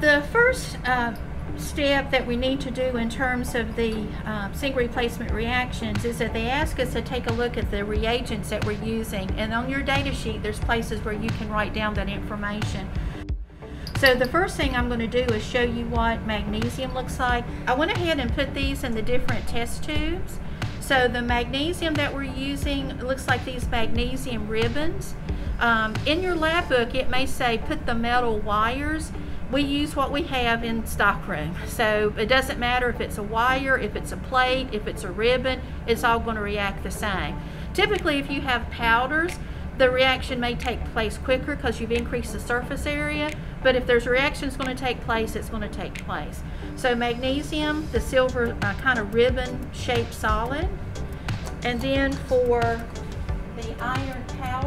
The first uh, step that we need to do in terms of the uh, single replacement reactions is that they ask us to take a look at the reagents that we're using. And on your data sheet, there's places where you can write down that information. So the first thing I'm going to do is show you what magnesium looks like. I went ahead and put these in the different test tubes. So the magnesium that we're using looks like these magnesium ribbons. Um, in your lab book, it may say put the metal wires we use what we have in stockroom. So it doesn't matter if it's a wire, if it's a plate, if it's a ribbon, it's all going to react the same. Typically, if you have powders, the reaction may take place quicker because you've increased the surface area, but if there's a reaction that's going to take place, it's going to take place. So magnesium, the silver uh, kind of ribbon shaped solid, and then for the iron powder,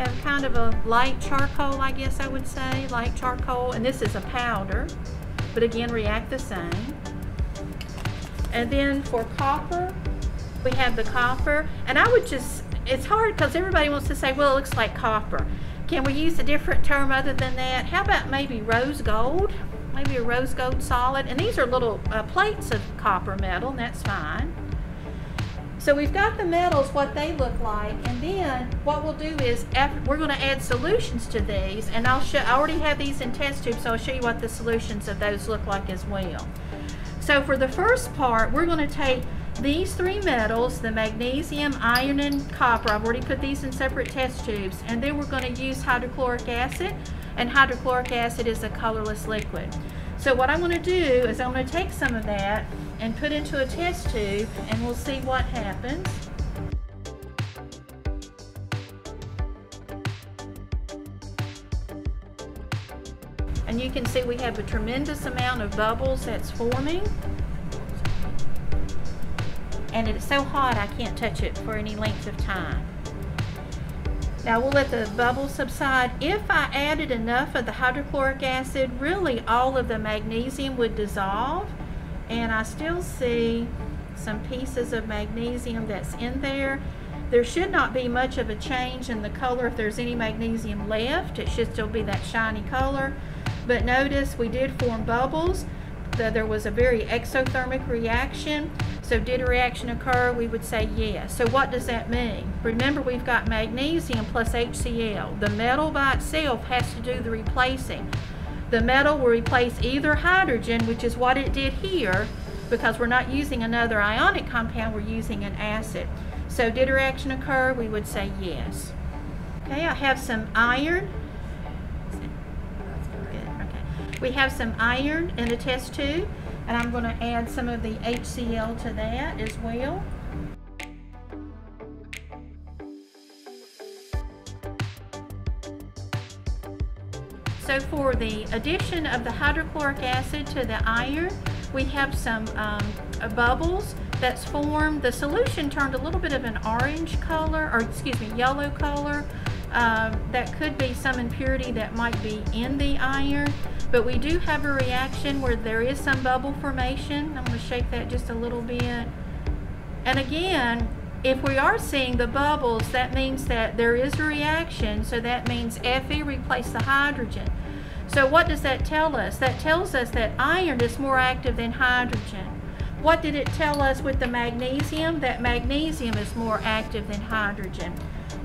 have kind of a light charcoal, I guess I would say, light charcoal, and this is a powder, but again, react the same. And then for copper, we have the copper, and I would just, it's hard because everybody wants to say, well, it looks like copper. Can we use a different term other than that? How about maybe rose gold? Maybe a rose gold solid. And these are little uh, plates of copper metal, and that's fine. So we've got the metals, what they look like, and then what we'll do is after, we're going to add solutions to these, and I'll show, I already have these in test tubes, so I'll show you what the solutions of those look like as well. So for the first part, we're going to take these three metals, the magnesium, iron, and copper, I've already put these in separate test tubes, and then we're going to use hydrochloric acid, and hydrochloric acid is a colorless liquid. So what I'm going to do is I'm going to take some of that and put into a test tube and we'll see what happens. And you can see we have a tremendous amount of bubbles that's forming. And it's so hot I can't touch it for any length of time. Now we'll let the bubbles subside. If I added enough of the hydrochloric acid, really all of the magnesium would dissolve. And I still see some pieces of magnesium that's in there. There should not be much of a change in the color if there's any magnesium left. It should still be that shiny color. But notice we did form bubbles. There was a very exothermic reaction. So did a reaction occur? We would say yes. So what does that mean? Remember we've got magnesium plus HCl. The metal by itself has to do the replacing. The metal will replace either hydrogen, which is what it did here, because we're not using another ionic compound, we're using an acid. So did a reaction occur? We would say yes. Okay, I have some iron. We have some iron in a test tube. And I'm going to add some of the HCl to that as well. So for the addition of the hydrochloric acid to the iron, we have some um, bubbles that's formed. The solution turned a little bit of an orange color, or excuse me, yellow color. Um, that could be some impurity that might be in the iron. But we do have a reaction where there is some bubble formation. I'm going to shake that just a little bit. And again, if we are seeing the bubbles, that means that there is a reaction. So that means Fe replaced the hydrogen. So what does that tell us? That tells us that iron is more active than hydrogen. What did it tell us with the magnesium? That magnesium is more active than hydrogen.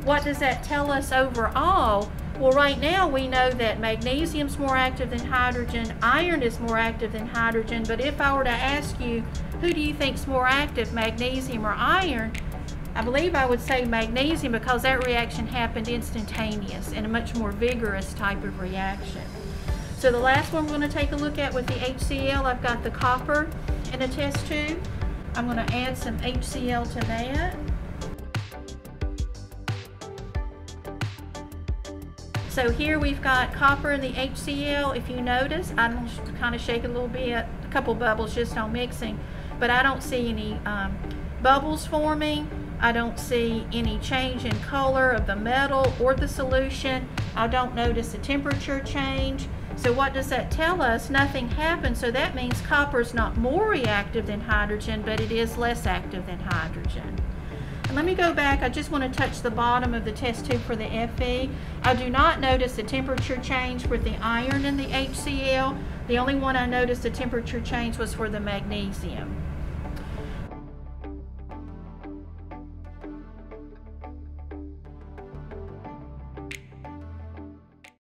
What does that tell us overall? Well, right now we know that magnesium is more active than hydrogen, iron is more active than hydrogen, but if I were to ask you, who do you think is more active, magnesium or iron? I believe I would say magnesium because that reaction happened instantaneous and a much more vigorous type of reaction. So the last one we're going to take a look at with the HCl, I've got the copper in a test tube. I'm going to add some HCl to that. So here we've got copper in the HCl. If you notice, I'm kind of shaking a little bit, a couple bubbles just on mixing, but I don't see any um, bubbles forming. I don't see any change in color of the metal or the solution. I don't notice a temperature change. So what does that tell us? Nothing happened. So that means copper is not more reactive than hydrogen, but it is less active than hydrogen. And let me go back, I just want to touch the bottom of the test tube for the FE. I do not notice a temperature change for the iron in the HCl. The only one I noticed a temperature change was for the magnesium.